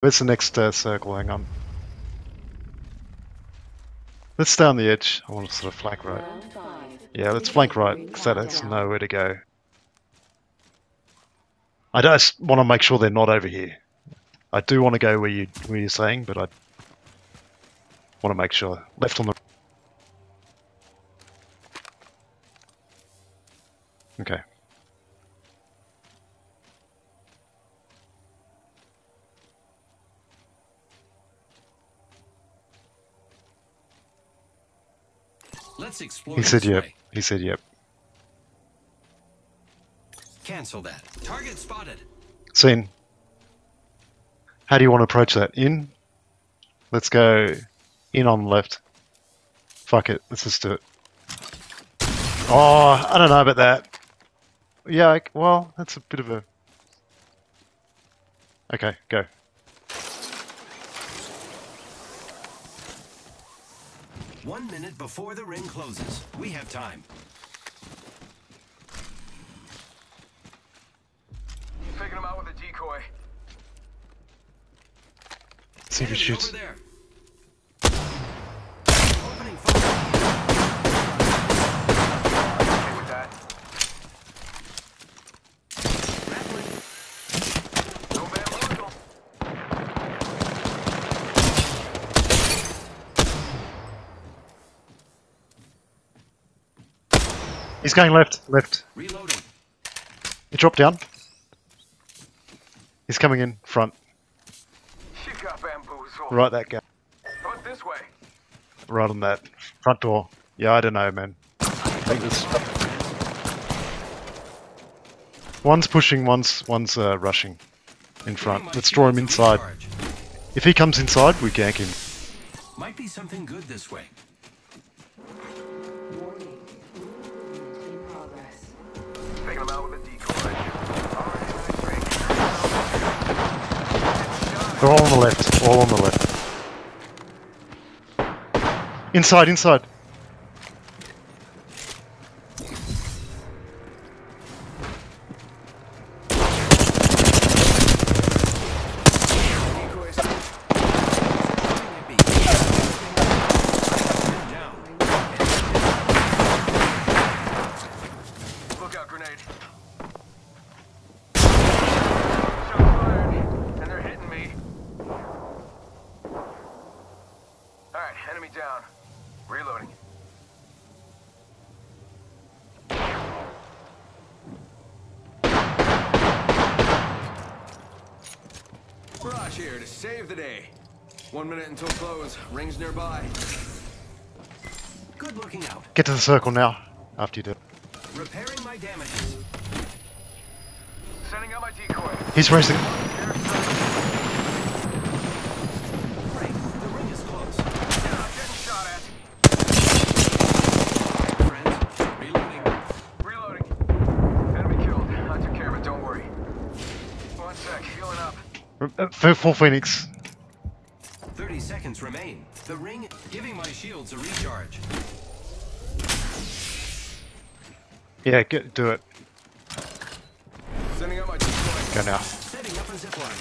Where's the next uh, circle? Hang on. Let's stay on the edge. I want to sort of flank right. Yeah, let's flank right, because that has nowhere to go. I just want to make sure they're not over here. I do want to go where you where you're saying, but I want to make sure. Left on the. Okay. Let's explore He said yep. way. He said yep. Cancel that. Target spotted. Scene. How do you want to approach that? In? Let's go in on the left. Fuck it. Let's just do it. Oh, I don't know about that. Yeah, well, that's a bit of a. Okay, go. One minute before the ring closes. We have time. Picking him out with a decoy. See if he shoots. Over there. He's going left, left. Reloading. He dropped down. He's coming in front. You got bamboozled. Right that guy. But this way. Right on that front door. Yeah, I don't know, man. I think this. One's pushing, one's one's uh, rushing in front. Let's draw him inside. If he comes inside, we gank him. Might be something good this way. They're all on the left. All on the left. Inside, inside. Decoys. It be. Man down. Look out, grenade. Shots fired, and they're hitting me. Alright, enemy down. Reloading. Rush here to save the day. One minute until close. Rings nearby. Good looking out. Get to the circle now. After you do it. Repairing my damages. Sending out my decoy. He's racing. Great. The ring is close. Yeah, I'm getting shot at. Friends. Reloading. Reloading. Enemy killed. I took care of it, don't worry. One sec, healing up. Uh, Full full Phoenix. 30 seconds remain. The ring giving my shields a recharge. Yeah, get, do it. Sending out my. Go now. Setting up a zip line.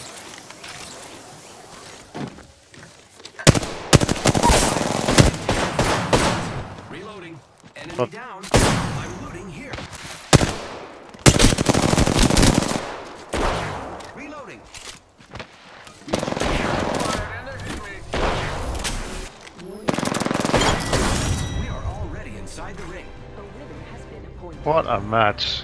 Reloading. Enemy Oh. down. I'm looting here. Reloading. Fired, and they're hitting me. We are already inside the ring. A winner has been appointed. What a match.